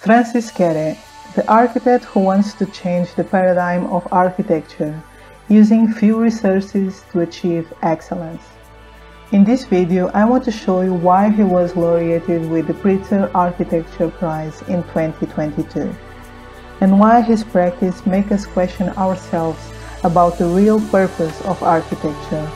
Francis Kere, the architect who wants to change the paradigm of architecture, using few resources to achieve excellence. In this video, I want to show you why he was laureated with the Pritzker Architecture Prize in 2022, and why his practice makes us question ourselves about the real purpose of architecture.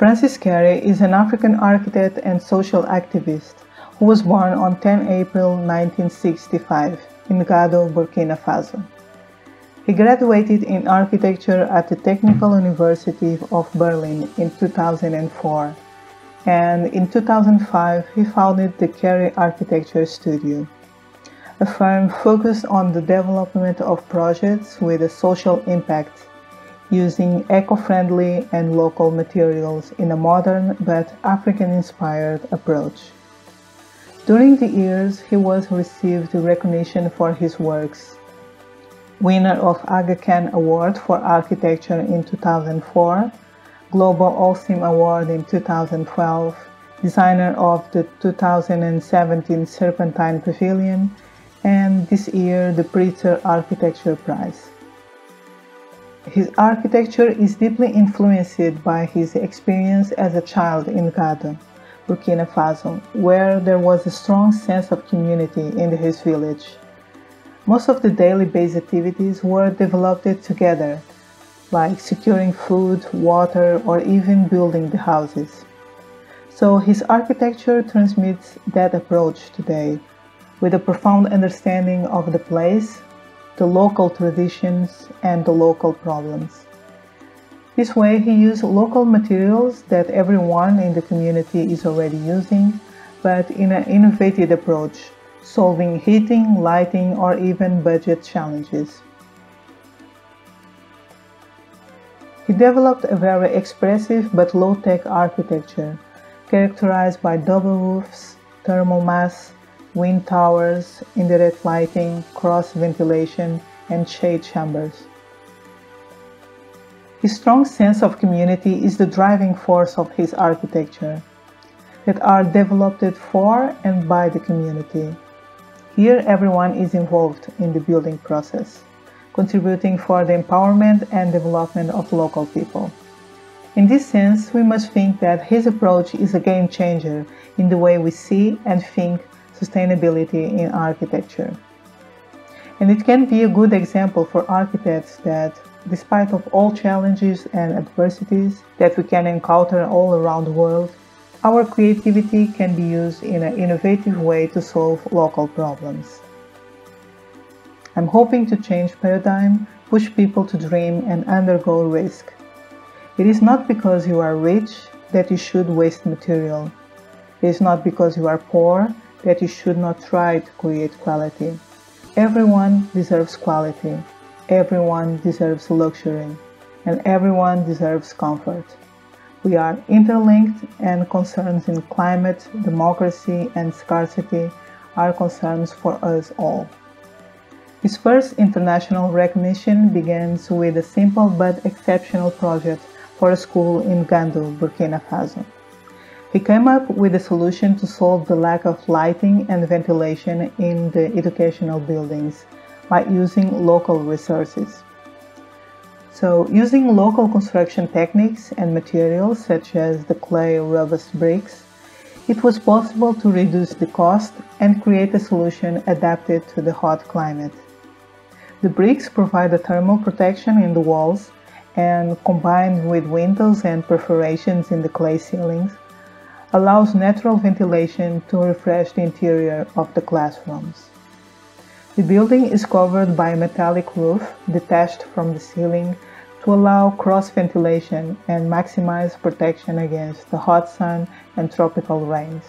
Francis Kere is an African architect and social activist who was born on 10 April 1965 in Gando, Burkina Faso. He graduated in architecture at the Technical University of Berlin in 2004 and in 2005 he founded the Kere Architecture Studio, a firm focused on the development of projects with a social impact using eco-friendly and local materials in a modern but African-inspired approach. During the years, he was received recognition for his works. Winner of Aga Khan Award for Architecture in 2004, Global Holcim Award in 2012, designer of the 2017 Serpentine Pavilion, and this year the Pritzker Architecture Prize. His architecture is deeply influenced by his experience as a child in Gando, Burkina Faso, where there was a strong sense of community in his village. Most of the daily based activities were developed together, like securing food, water, or even building the houses. So his architecture transmits that approach today, with a profound understanding of the place, the local traditions and the local problems. This way he used local materials that everyone in the community is already using, but in an innovative approach, solving heating, lighting or even budget challenges. He developed a very expressive but low-tech architecture, characterized by double roofs, thermal mass, wind towers, indirect lighting, cross ventilation, and shade chambers. His strong sense of community is the driving force of his architecture, that are developed for and by the community. Here everyone is involved in the building process, contributing for the empowerment and development of local people. In this sense, we must think that his approach is a game changer in the way we see and think sustainability in architecture. And it can be a good example for architects that despite of all challenges and adversities that we can encounter all around the world, our creativity can be used in an innovative way to solve local problems. I'm hoping to change paradigm, push people to dream and undergo risk. It is not because you are rich that you should waste material. It is not because you are poor that you should not try to create quality. Everyone deserves quality, everyone deserves luxury, and everyone deserves comfort. We are interlinked and concerns in climate, democracy and scarcity are concerns for us all. His first international recognition begins with a simple but exceptional project for a school in Gando, Burkina Faso. He came up with a solution to solve the lack of lighting and ventilation in the educational buildings by using local resources. So, using local construction techniques and materials such as the clay robust bricks, it was possible to reduce the cost and create a solution adapted to the hot climate. The bricks provide a thermal protection in the walls and combined with windows and perforations in the clay ceilings allows natural ventilation to refresh the interior of the classrooms. The building is covered by a metallic roof detached from the ceiling to allow cross ventilation and maximize protection against the hot sun and tropical rains.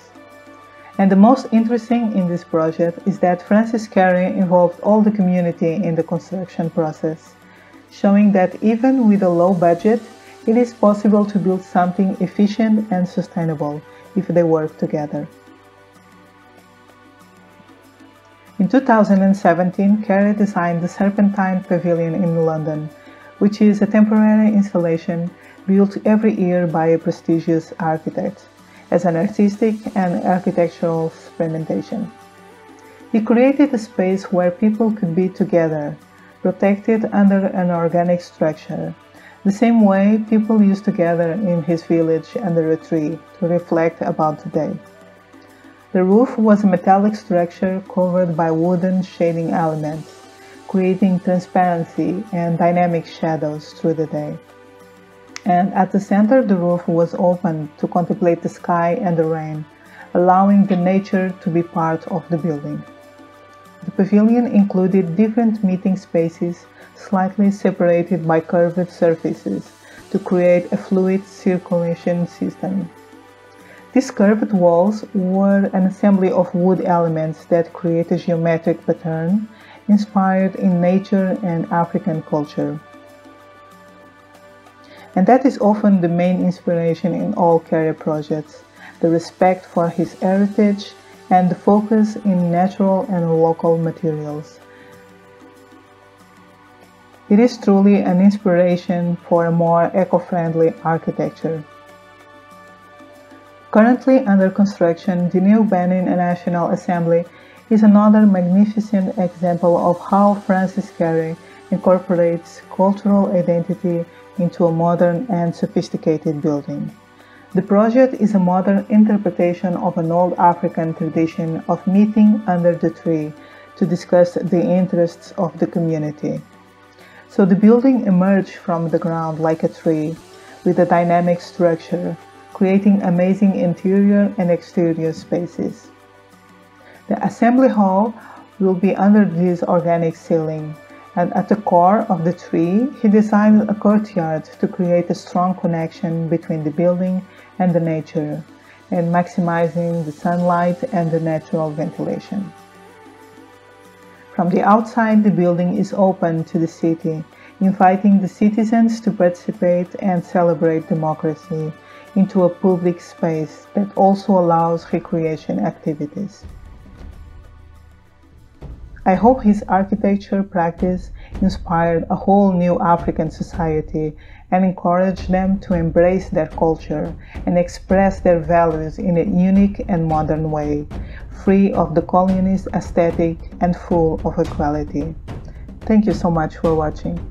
And the most interesting in this project is that Francis Kere involved all the community in the construction process, showing that even with a low budget, it is possible to build something efficient and sustainable if they work together. In 2017, Kere designed the Serpentine Pavilion in London, which is a temporary installation built every year by a prestigious architect as an artistic and architectural experimentation. He created a space where people could be together, protected under an organic structure, the same way people used to gather in his village under a tree to reflect about the day. The roof was a metallic structure covered by wooden shading elements, creating transparency and dynamic shadows through the day. And at the center, the roof was open to contemplate the sky and the rain, allowing the nature to be part of the building. The pavilion included different meeting spaces slightly separated by curved surfaces to create a fluid circulation system. These curved walls were an assembly of wood elements that create a geometric pattern inspired in nature and African culture. And that is often the main inspiration in all Kere projects, the respect for his heritage and focus in natural and local materials. It is truly an inspiration for a more eco-friendly architecture. Currently under construction, the new Benin National Assembly is another magnificent example of how Francis Kere incorporates cultural identity into a modern and sophisticated building. The project is a modern interpretation of an old African tradition of meeting under the tree to discuss the interests of the community. So the building emerged from the ground like a tree with a dynamic structure creating amazing interior and exterior spaces. The assembly hall will be under this organic ceiling, and at the core of the tree, he designed a courtyard to create a strong connection between the building and the nature, and maximizing the sunlight and the natural ventilation. From the outside, the building is open to the city, inviting the citizens to participate and celebrate democracy into a public space that also allows recreation activities. I hope his architecture practice inspired a whole new African society and encouraged them to embrace their culture and express their values in a unique and modern way, free of the colonialist aesthetic and full of equality. Thank you so much for watching.